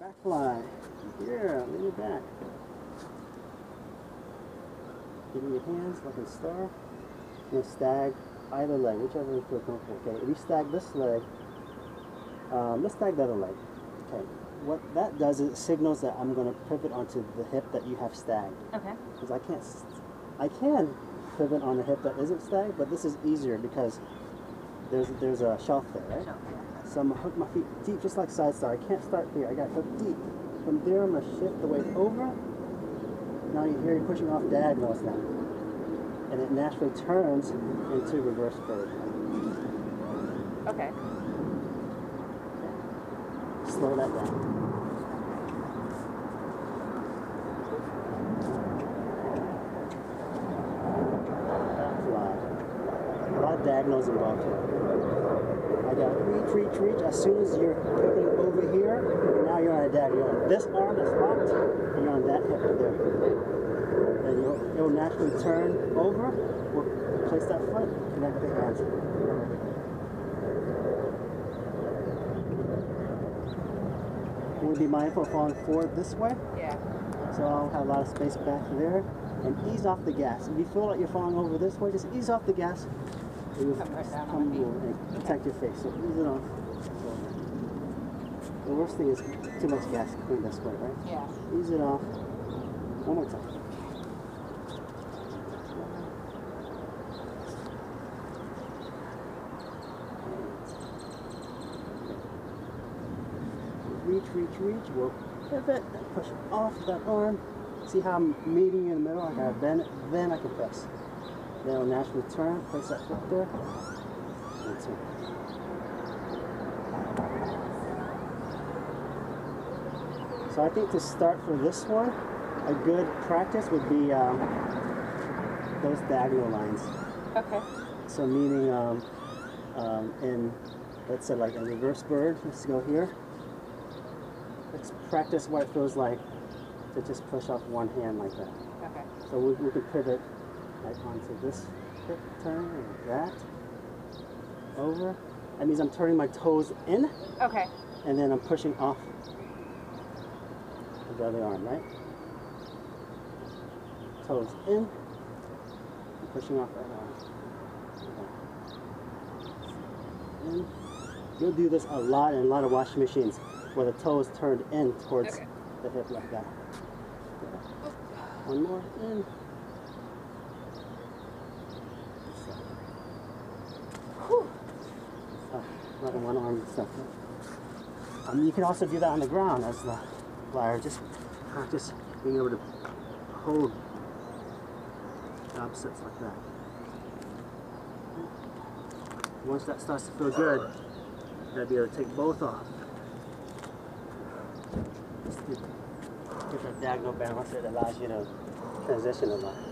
Back fly. Here, lean your back. Give me your hands like a star. You know, stag either leg, whichever you feel comfortable. Okay, if you stag this leg, um, let's stag the other leg. Okay, what that does is it signals that I'm going to pivot onto the hip that you have stagged. Okay. Because I can't, I can pivot on the hip that isn't stagged, but this is easier because there's there's a shelf there, right? Shelf, So I'm gonna hook my feet deep, just like side star. I can't start here. I got to hook deep. From there, I'm gonna shift the weight over. Now you hear you pushing off diagonals now, and it naturally turns into reverse bird. Okay. Slow that down. Fly. A lot of diagonals involved here. I got reach, reach, reach. As soon as you're hooking over here, now you're on a diagonal. This arm is locked, and you're on that hip right there. And you'll, it'll naturally turn over. We'll place that foot, connect the hands. We'll be mindful of falling forward this way. Yeah. So I'll have a lot of space back there and ease off the gas. If you feel like you're falling over this way, just ease off the gas. It will Come on come my feet. over and protect your face. So ease it off. The worst thing is too much gas going this way, right? Yeah. Ease it off. One more time. Reach, reach, reach. We'll pivot, push off that arm. See how I'm meeting you in the middle? I gotta bend it, then I can press. Naturally turn, place that foot there, and turn. So I think to start for this one, a good practice would be um, those diagonal lines. Okay. So meaning um, um, in, let's say like a reverse bird, let's go here. Let's practice what it feels like to just push off one hand like that. Okay. So we, we can pivot like onto this hip turn and that, over. That means I'm turning my toes in Okay. and then I'm pushing off the other arm, right? Toes in, and pushing off that arm. In. You'll do this a lot in a lot of washing machines where the toe is turned in towards Okay. the hip like that. One more in. One. Um, you can also do that on the ground as the flyer. Just practice being able to hold opposites like that. Once that starts to feel good, you gotta be able to take both off. Just get that diagonal balance that allows you to transition a lot.